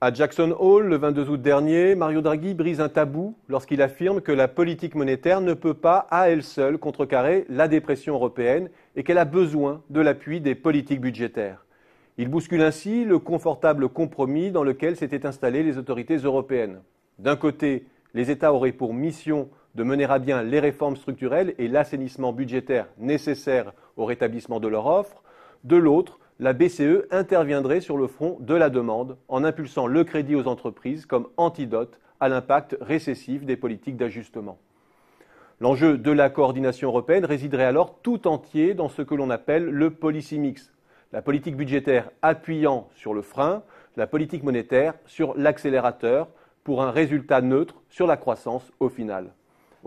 À Jackson Hole, le 22 août dernier, Mario Draghi brise un tabou lorsqu'il affirme que la politique monétaire ne peut pas, à elle seule, contrecarrer la dépression européenne et qu'elle a besoin de l'appui des politiques budgétaires. Il bouscule ainsi le confortable compromis dans lequel s'étaient installées les autorités européennes. D'un côté, les États auraient pour mission de mener à bien les réformes structurelles et l'assainissement budgétaire nécessaires au rétablissement de leur offre. De l'autre, la BCE interviendrait sur le front de la demande en impulsant le crédit aux entreprises comme antidote à l'impact récessif des politiques d'ajustement. L'enjeu de la coordination européenne résiderait alors tout entier dans ce que l'on appelle le policy mix, la politique budgétaire appuyant sur le frein, la politique monétaire sur l'accélérateur pour un résultat neutre sur la croissance au final.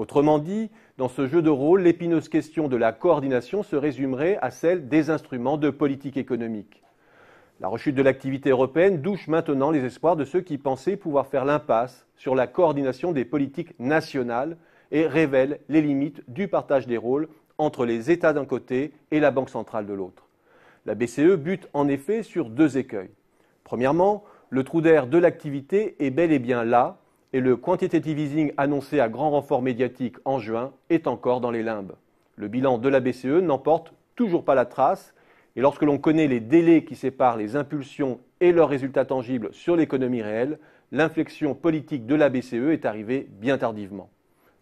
Autrement dit, dans ce jeu de rôle, l'épineuse question de la coordination se résumerait à celle des instruments de politique économique. La rechute de l'activité européenne douche maintenant les espoirs de ceux qui pensaient pouvoir faire l'impasse sur la coordination des politiques nationales et révèle les limites du partage des rôles entre les États d'un côté et la Banque centrale de l'autre. La BCE bute en effet sur deux écueils. Premièrement, le trou d'air de l'activité est bel et bien là et le quantitative easing annoncé à grand renfort médiatique en juin est encore dans les limbes. Le bilan de la BCE n'en porte toujours pas la trace, et lorsque l'on connaît les délais qui séparent les impulsions et leurs résultats tangibles sur l'économie réelle, l'inflexion politique de la BCE est arrivée bien tardivement.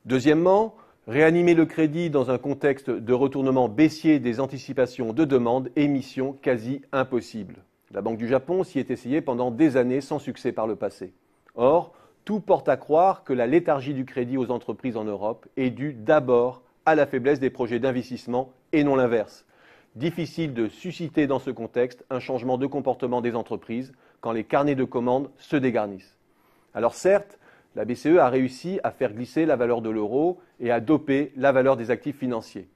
Deuxièmement, réanimer le crédit dans un contexte de retournement baissier des anticipations de demande est mission quasi impossible. La Banque du Japon s'y est essayée pendant des années sans succès par le passé. Or, tout porte à croire que la léthargie du crédit aux entreprises en Europe est due d'abord à la faiblesse des projets d'investissement et non l'inverse. Difficile de susciter dans ce contexte un changement de comportement des entreprises quand les carnets de commandes se dégarnissent. Alors certes, la BCE a réussi à faire glisser la valeur de l'euro et à doper la valeur des actifs financiers.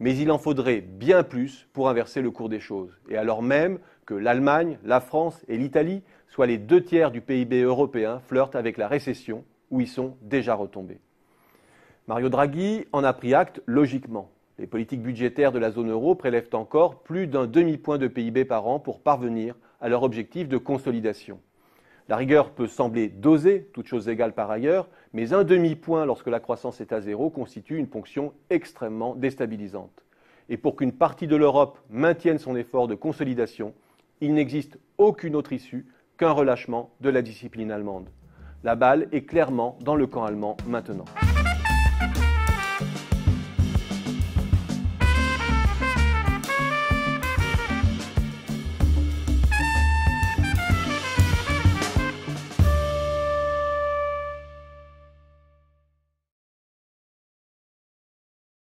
Mais il en faudrait bien plus pour inverser le cours des choses. Et alors même que l'Allemagne, la France et l'Italie, soit les deux tiers du PIB européen, flirtent avec la récession où ils sont déjà retombés. Mario Draghi en a pris acte logiquement. Les politiques budgétaires de la zone euro prélèvent encore plus d'un demi-point de PIB par an pour parvenir à leur objectif de consolidation. La rigueur peut sembler dosée, toutes choses égales par ailleurs, mais un demi-point lorsque la croissance est à zéro constitue une ponction extrêmement déstabilisante. Et pour qu'une partie de l'Europe maintienne son effort de consolidation, il n'existe aucune autre issue qu'un relâchement de la discipline allemande. La balle est clairement dans le camp allemand maintenant.